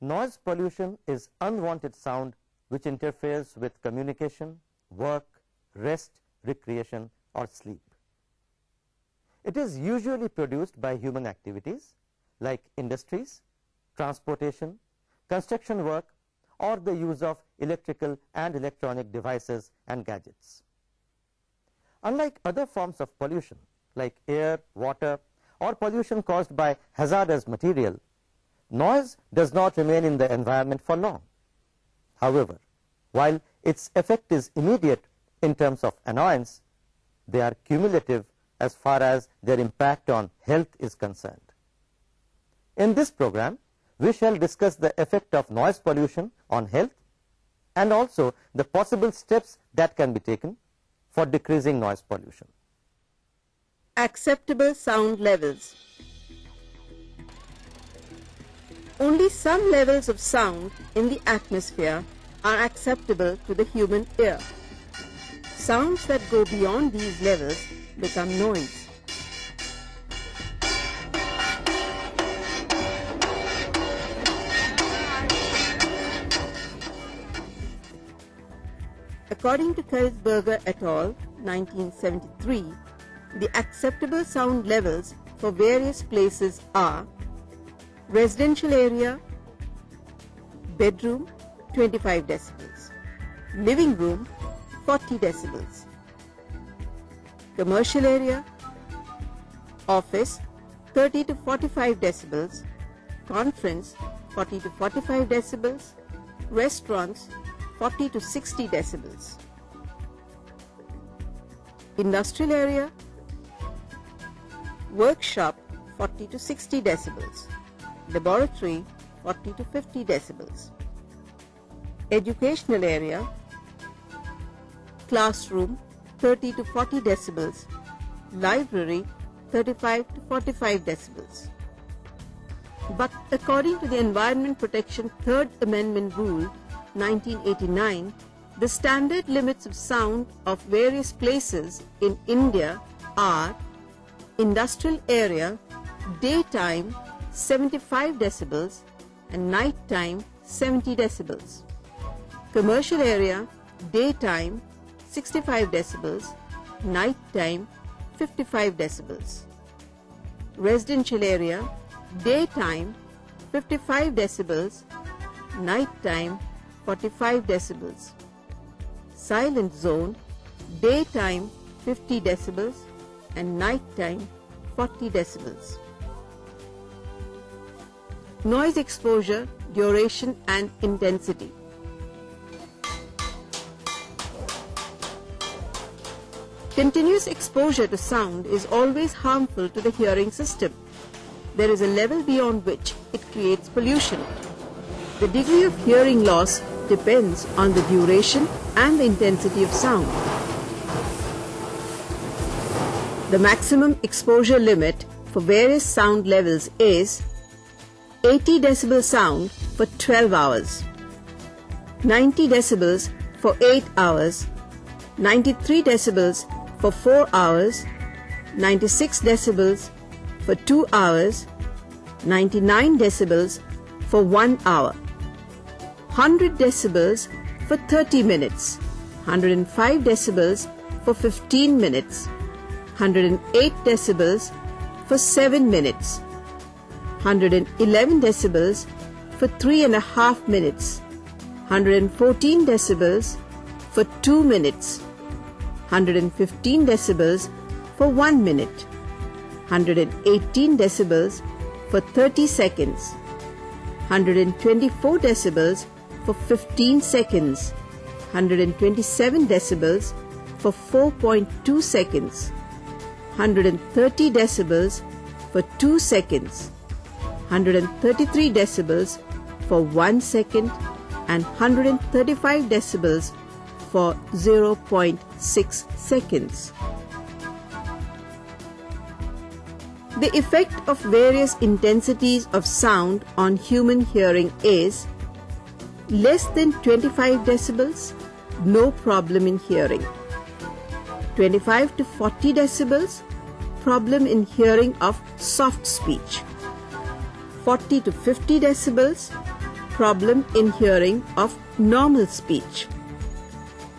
Noise pollution is unwanted sound which interferes with communication, work, rest, recreation or sleep. It is usually produced by human activities like industries, transportation, construction work or the use of electrical and electronic devices and gadgets. Unlike other forms of pollution like air, water or pollution caused by hazardous material, noise does not remain in the environment for long. However, while its effect is immediate in terms of annoyance, they are cumulative as far as their impact on health is concerned. In this program, we shall discuss the effect of noise pollution on health and also the possible steps that can be taken for decreasing noise pollution. Acceptable sound levels. Only some levels of sound in the atmosphere are acceptable to the human ear. Sounds that go beyond these levels become noise. According to Keisberger et al., 1973, the acceptable sound levels for various places are residential area, bedroom 25 decibels, living room 40 decibels, commercial area, office 30 to 45 decibels, conference 40 to 45 decibels, restaurants 40 to 60 decibels. Industrial area, workshop 40 to 60 decibels, laboratory 40 to 50 decibels. Educational area, classroom 30 to 40 decibels, library 35 to 45 decibels. But according to the Environment Protection Third Amendment Rule 1989, the standard limits of sound of various places in India are industrial area, daytime 75 decibels and nighttime 70 decibels. Commercial area, daytime 65 decibels, nighttime 55 decibels. Residential area, daytime 55 decibels, nighttime 45 decibels. Silent zone, daytime 50 decibels and nighttime 40 decibels. Noise exposure, duration and intensity. Continuous exposure to sound is always harmful to the hearing system. There is a level beyond which it creates pollution. The degree of hearing loss depends on the duration and the intensity of sound. The maximum exposure limit for various sound levels is 80 decibel sound for 12 hours, 90 decibels for 8 hours, 93 decibels for 4 hours, 96 decibels for 2 hours, 99 decibels for 1 hour, 100 decibels for 30 minutes, 105 decibels for 15 minutes, 108 decibels for 7 minutes, 111 decibels for 3 and a half minutes, 114 decibels for 2 minutes, 115 decibels for 1 minute, 118 decibels for 30 seconds, 124 decibels for 15 seconds, 127 decibels for 4.2 seconds, 130 decibels for 2 seconds, 133 decibels for 1 second and 135 decibels for 0.6 seconds. The effect of various intensities of sound on human hearing is less than 25 decibels, no problem in hearing. 25 to 40 decibels, problem in hearing of soft speech. 40 to 50 decibels, problem in hearing of normal speech.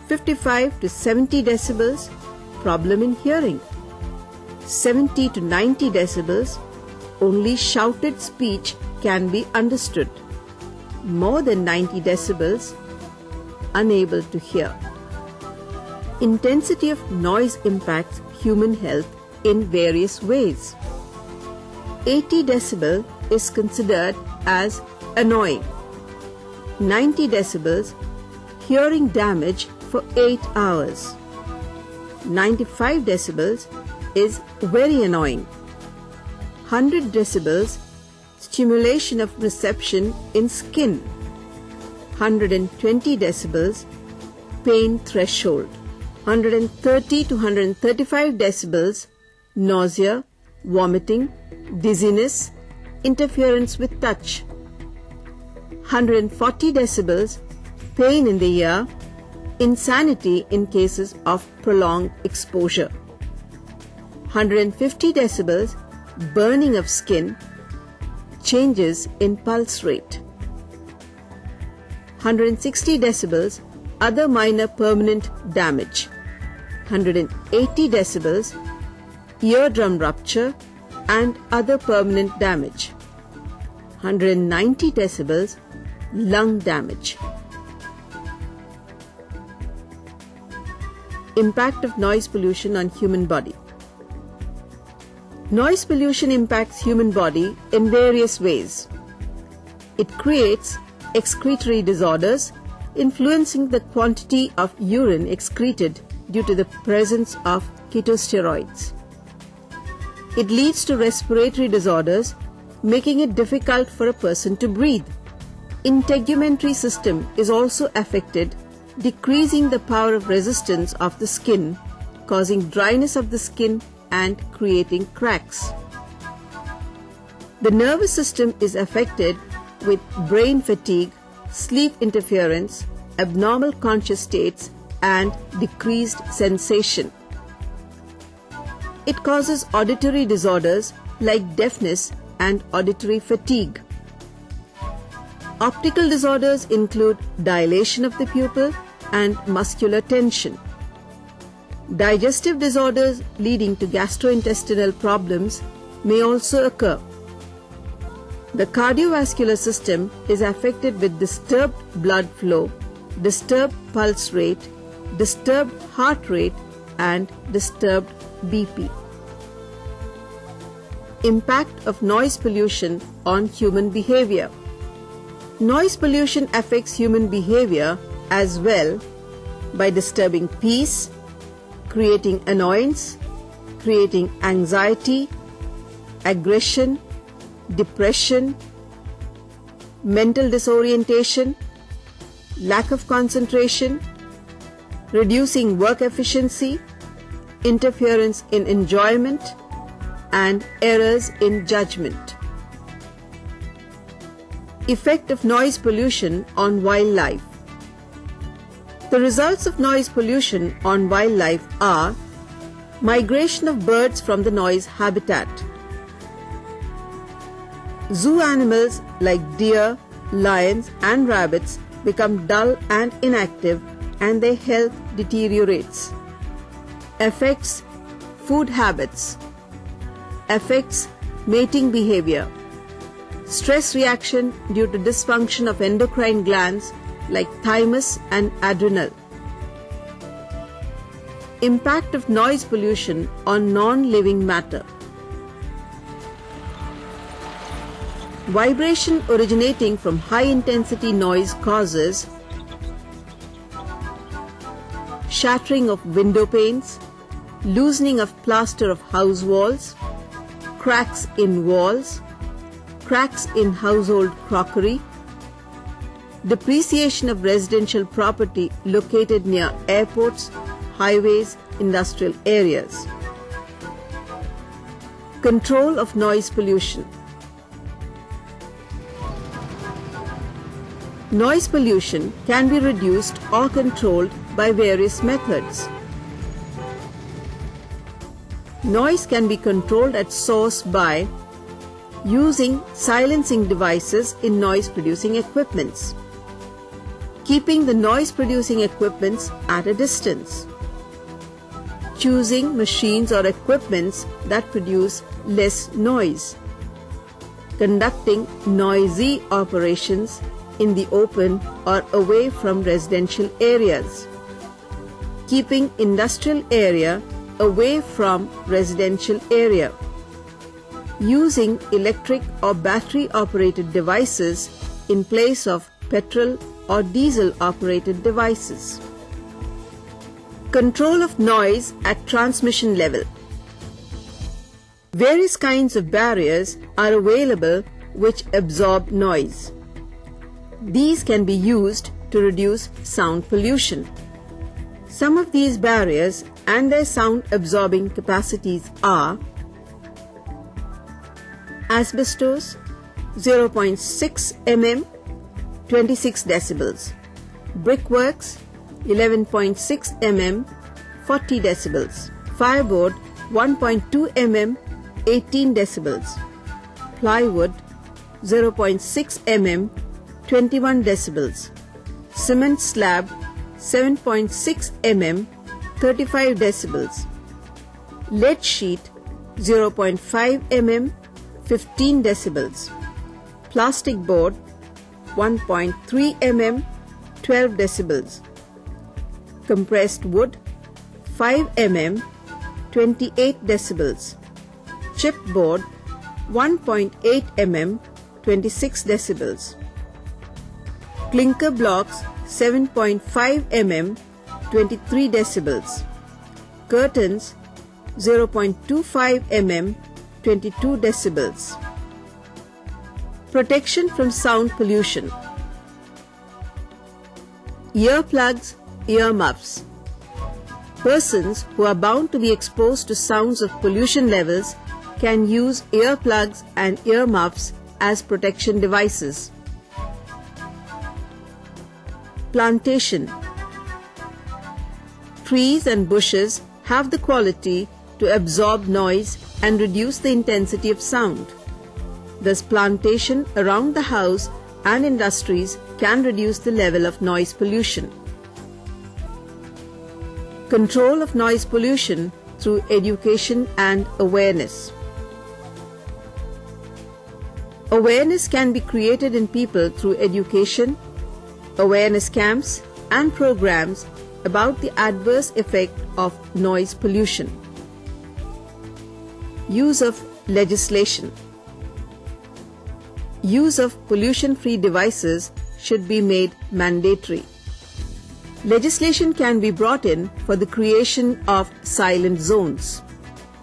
55 to 70 decibels, problem in hearing. 70 to 90 decibels, only shouted speech can be understood. More than 90 decibels, unable to hear. Intensity of noise impacts human health in various ways. 80 decibel is considered as annoying. 90 decibels hearing damage for 8 hours. 95 decibels is very annoying. 100 decibels stimulation of reception in skin. 120 decibels pain threshold. 130 to 135 decibels nausea, vomiting, dizziness, interference with touch. 140 decibels, pain in the ear, insanity in cases of prolonged exposure. 150 decibels, burning of skin, changes in pulse rate. 160 decibels, other minor permanent damage. 180 decibels, eardrum rupture and other permanent damage. 190 decibels, lung damage. Impact of noise pollution on human body. Noise pollution impacts human body in various ways. It creates excretory disorders, influencing the quantity of urine excreted due to the presence of ketosteroids. It leads to respiratory disorders, making it difficult for a person to breathe. Integumentary system is also affected, decreasing the power of resistance of the skin, causing dryness of the skin and creating cracks. The nervous system is affected with brain fatigue, sleep interference, abnormal conscious states, and decreased sensation. It causes auditory disorders like deafness and auditory fatigue. Optical disorders include dilation of the pupil and muscular tension. Digestive disorders leading to gastrointestinal problems may also occur. The cardiovascular system is affected with disturbed blood flow, disturbed pulse rate, disturbed heart rate, and disturbed BP. Impact of noise pollution on human behavior. Noise pollution affects human behavior as well by disturbing peace, creating annoyance, creating anxiety, aggression, depression, mental disorientation, lack of concentration, reducing work efficiency, interference in enjoyment, and errors in judgment. Effect of noise pollution on wildlife. The results of noise pollution on wildlife are migration of birds from the noise habitat. Zoo animals like deer, lions and rabbits become dull and inactive and their health deteriorates. Affects food habits. Affects mating behavior. Stress reaction due to dysfunction of endocrine glands like thymus and adrenal. Impact of noise pollution on non-living matter. Vibration originating from high intensity noise causes shattering of window panes, loosening of plaster of house walls, cracks in walls, cracks in household crockery, depreciation of residential property located near airports, highways, industrial areas. Control of noise pollution. Noise pollution can be reduced or controlled by various methods. Noise can be controlled at source by using silencing devices in noise producing equipments, keeping the noise producing equipments at a distance, choosing machines or equipments that produce less noise, conducting noisy operations in the open or away from residential areas, keeping industrial area away from residential area, using electric or battery operated devices in place of petrol or diesel operated devices. Control of noise at transmission level. Various kinds of barriers are available which absorb noise. These can be used to reduce sound pollution. Some of these barriers and their sound absorbing capacities are asbestos 0.6 mm 26 decibels. Brickworks 11.6 mm 40 decibels. Fireboard 1.2 mm 18 decibels. Plywood 0.6 mm 21 decibels. Cement slab 7.6 mm 35 decibels. Lead sheet 0.5 mm 15 decibels. Plastic board 1.3 mm 12 decibels. Compressed wood 5 mm 28 decibels. Chipboard 1.8 mm 26 decibels. Clinker blocks 7.5 mm 23 decibels. Curtains 0.25 mm 22 decibels. Protection from sound pollution. Earplugs earmuffs. Persons who are bound to be exposed to sounds of pollution levels can use earplugs and earmuffs as protection devices. Plantation Trees and bushes have the quality to absorb noise and reduce the intensity of sound. Thus, plantation around the house and industries can reduce the level of noise pollution. Control of noise pollution through education and awareness. Awareness can be created in people through education, awareness camps, and programs about the adverse effect of noise pollution. Use of legislation. Use of pollution free devices should be made mandatory. Legislation can be brought in for the creation of silent zones.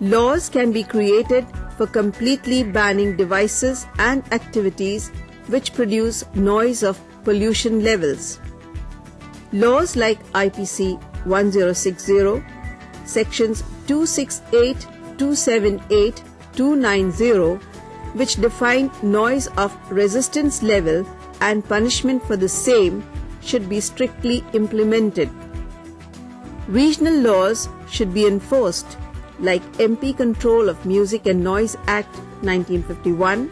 Laws can be created for completely banning devices and activities which produce noise of pollution levels. Laws like IPC 1060, sections 268, 278, 290, which define noise of resistance level and punishment for the same should be strictly implemented. Regional laws should be enforced like MP Control of Music and Noise Act 1951,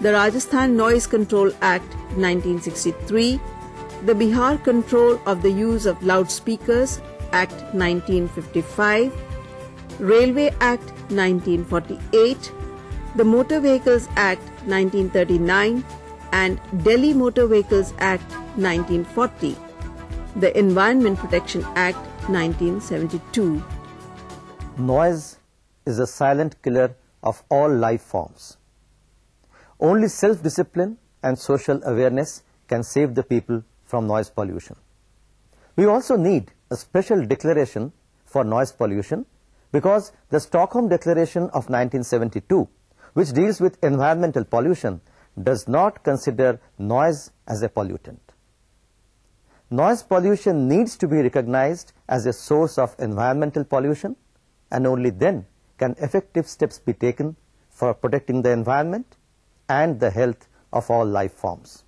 the Rajasthan Noise Control Act 1963, the Bihar Control of the Use of Loudspeakers Act 1955, Railway Act 1948, the Motor Vehicles Act 1939 and Delhi Motor Vehicles Act 1940, the Environment Protection Act 1972. Noise is a silent killer of all life forms. Only self-discipline and social awareness can save the people from noise pollution. We also need a special declaration for noise pollution because the Stockholm Declaration of 1972, which deals with environmental pollution, does not consider noise as a pollutant. Noise pollution needs to be recognized as a source of environmental pollution and only then can effective steps be taken for protecting the environment and the health of all life forms.